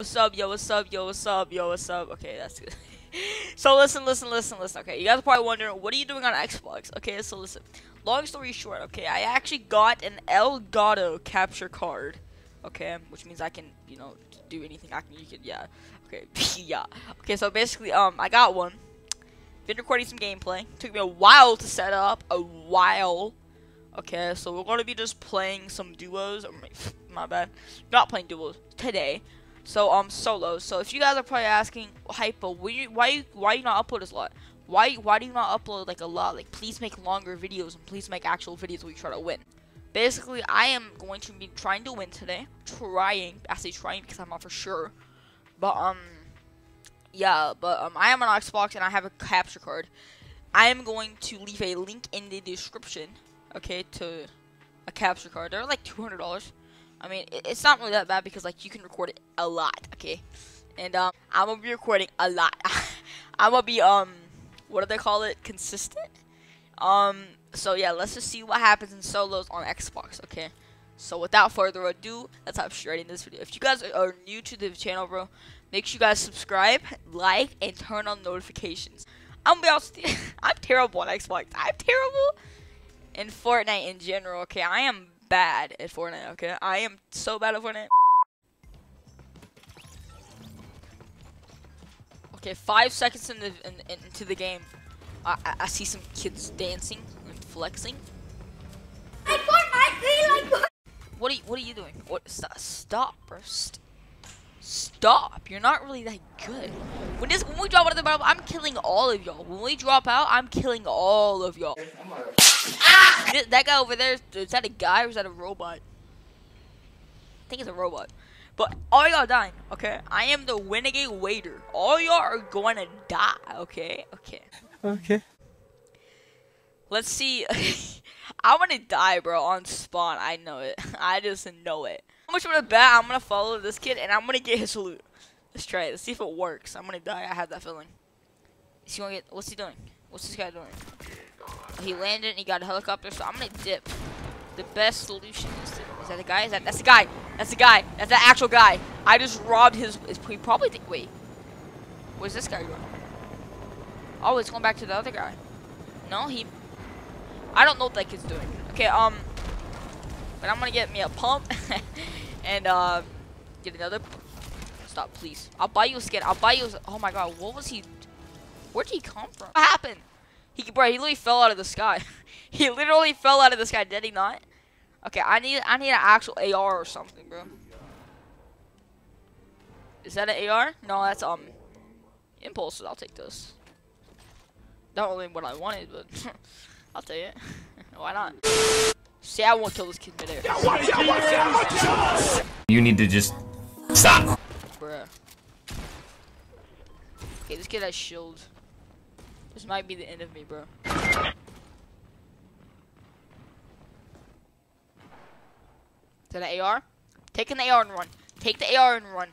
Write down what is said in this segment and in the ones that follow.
What's up, yo? What's up, yo? What's up, yo? What's up? Okay, that's good. so listen, listen, listen, listen. Okay, you guys are probably wondering, what are you doing on Xbox? Okay, so listen. Long story short, okay, I actually got an Elgato capture card. Okay, which means I can, you know, do anything. I can, you can, yeah. Okay, yeah. Okay, so basically, um, I got one. Been recording some gameplay. Took me a while to set up. A while. Okay, so we're gonna be just playing some duos. My bad. Not playing duos today. So um solo. So if you guys are probably asking, Hypah, why why why you not upload as a lot? Why why do you not upload like a lot? Like please make longer videos and please make actual videos where you try to win. Basically, I am going to be trying to win today. Trying. I say trying because I'm not for sure. But um yeah, but um I am on Xbox and I have a capture card. I am going to leave a link in the description, okay, to a capture card. They're like two hundred dollars. I mean, it's not really that bad because like you can record it a lot, okay? And um, I'm gonna be recording a lot. I'm gonna be um, what do they call it? Consistent. Um, so yeah, let's just see what happens in solos on Xbox, okay? So without further ado, let's hop straight in this video. If you guys are new to the channel, bro, make sure you guys subscribe, like, and turn on notifications. I'm be honest, I'm terrible on Xbox. I'm terrible in Fortnite in general. Okay, I am bad at Fortnite, okay? I am so bad at Fortnite. Okay, five seconds in the, in, into the game, I, I, I, see some kids dancing and flexing. I Fortnite, like What are you, what are you doing? What? Stop, stop bro. St stop. You're not really that good. When this, when we drop out of the battle, I'm killing all of y'all. When we drop out, I'm killing all of y'all. That guy over there, is that a guy or is that a robot? I think it's a robot. But all y'all dying, okay? I am the renegade raider. All y'all are going to die, okay? Okay. Okay. Let's see. I'm gonna die, bro, on spawn. I know it. I just know it. How much I'm bet I'm gonna follow this kid and I'm gonna get his loot. Let's try it. Let's see if it works. I'm gonna die. I have that feeling. Is he gonna get? What's he doing? What's this guy doing? He landed and he got a helicopter, so I'm gonna dip. The best solution is to, is that the guy? Is that that's the guy? That's the guy. That's the actual guy. I just robbed his. his he probably think. Wait. Where's this guy going? Oh, it's going back to the other guy. No, he. I don't know what that kid's doing. Okay, um. But I'm gonna get me a pump and uh, get another. Stop, please. I'll buy you a skin. I'll buy you. A, oh my god, what was he? Where'd he come from? What happened? He, bro, he literally fell out of the sky. he literally fell out of the sky. Did he not? Okay, I need, I need an actual AR or something, bro. Is that an AR? No, that's um, impulses. I'll take this. Not only what I wanted, but I'll take it. Why not? See, I won't kill this kid midair. You need to just stop. Bruh. Okay, this kid has shield. This might be the end of me, bro. That an AR? Take an AR and run. Take the AR and run.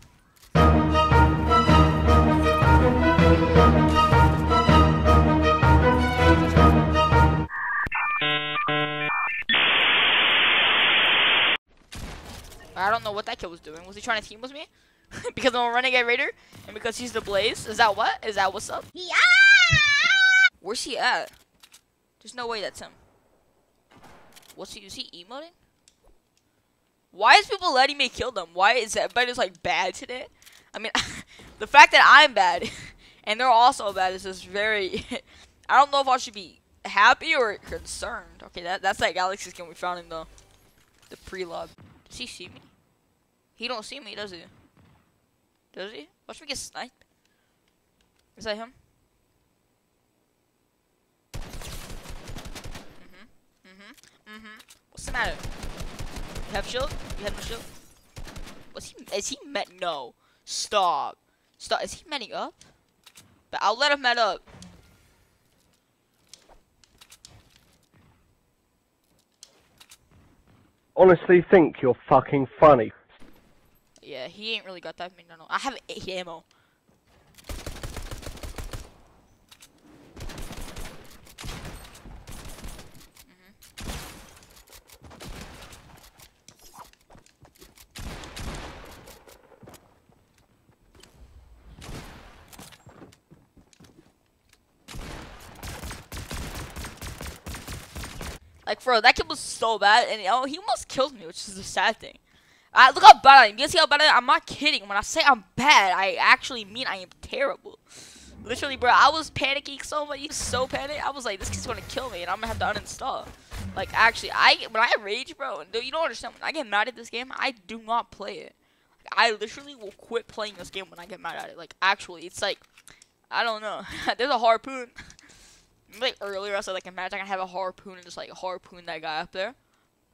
I don't know what that kid was doing. Was he trying to team with me? because I'm a renegade raider? And because he's the blaze? Is that what? Is that what's up? Yeah! Where's he at? There's no way that's him. What's he? Is he emoting? Why is people letting me kill them? Why is everybody just like bad today? I mean, the fact that I'm bad and they're also bad is just very. I don't know if I should be happy or concerned. Okay, that that's that galaxy skin we found in the the pre-log. Does he see me? He don't see me, does he? Does he? Watch me get sniped. Is that him? Mm-hmm. What's the matter? You have shield? You have no shield? Was he is he met no. Stop. Stop is he metting up? But I'll let him met up. Honestly think you're fucking funny. Yeah, he ain't really got that many no no. I have eight ammo. Like, bro, that kid was so bad, and oh, he almost killed me, which is a sad thing. Uh, look how bad I am. You see how bad I am? I'm not kidding. When I say I'm bad, I actually mean I am terrible. Literally, bro, I was panicking so much. You so panicked. I was like, this kid's gonna kill me, and I'm gonna have to uninstall. Like, actually, I when I rage, bro, you don't understand. When I get mad at this game, I do not play it. I literally will quit playing this game when I get mad at it. Like, actually, it's like, I don't know. There's a harpoon. like earlier, I said like imagine I can have a harpoon and just like harpoon that guy up there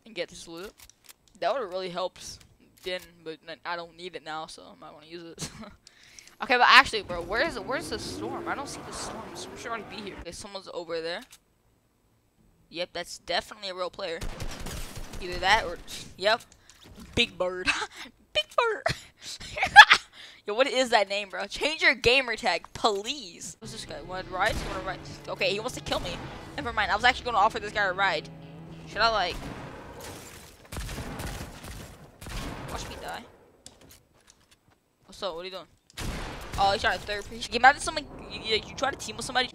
and get this loot. That would really helped then, but I don't need it now, so I might want to use it. okay, but actually, bro, where's where's the storm? I don't see the storm. The storm should already be here. Okay, someone's over there. Yep, that's definitely a real player. Either that or, yep, Big Bird. Big Bird. Yo, what is that name, bro? Change your gamer tag, please. What's this guy? Want to ride? Want to ride? Okay, he wants to kill me. Never mind. I was actually going to offer this guy a ride. Should I, like... Watch me die. What's up? What are you doing? Oh, he's trying to third. You imagine someone, you, you, try to team with somebody,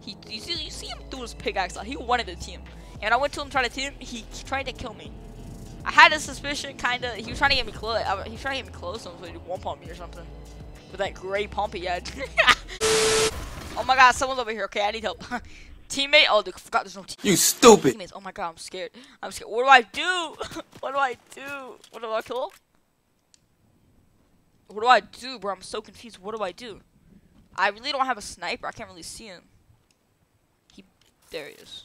he, you see, you see him through his pickaxe. He wanted to team. And I went to him trying to team, he, he tried to kill me. I had a suspicion, kind of. He was trying to get me close. He was trying to get me close, so he one pump me or something. With that gray pump he had. oh my god, someone's over here. Okay, I need help. Teammate. Oh, I forgot there's no team. You stupid. Teammates. Oh my god, I'm scared. I'm scared. What do I do? what do I do? What do I kill? What do I do, bro? I'm so confused. What do I do? I really don't have a sniper. I can't really see him. He, there he is.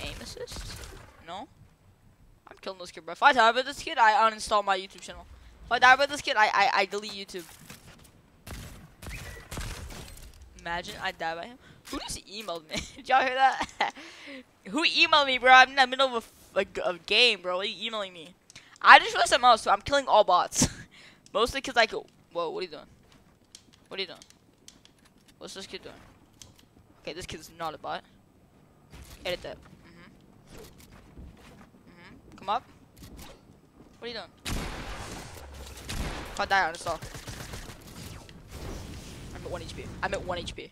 Aim assist. No? I'm killing this kid, bro. If I die by this kid, I uninstall my YouTube channel. If I die by this kid, I, I, I delete YouTube. Imagine I die by him. Who just emailed me? Did y'all hear that? Who emailed me, bro? I'm in the middle of a, a, a game, bro. What are you emailing me? I just realized something else. So I'm killing all bots. Mostly because kids like, whoa, what are you doing? What are you doing? What's this kid doing? Okay, this kid's not a bot. Edit that. Up. What are you doing? I die on this off. I'm at 1 HP. I'm at 1 HP.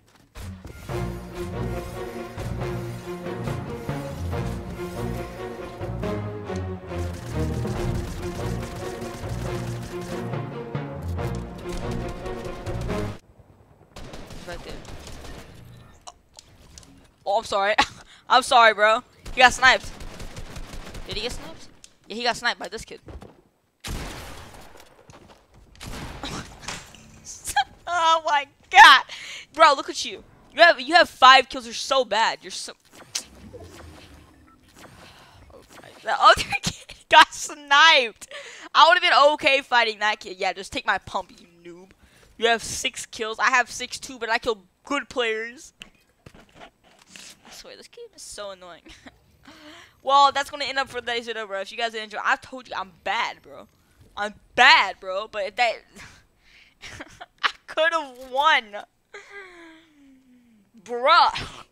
right there. Oh, I'm sorry. I'm sorry, bro. You got sniped. Did he get sniped? Yeah, he got sniped by this kid. oh my god, bro! Look at you. You have you have five kills. You're so bad. You're so. The other kid got sniped. I would have been okay fighting that kid. Yeah, just take my pump, you noob. You have six kills. I have six too, but I kill good players. I swear, this game is so annoying. Well, that's gonna end up for today's video, bro. If you guys enjoy, I told you I'm bad, bro. I'm bad, bro. But if that, I could have won, bruh.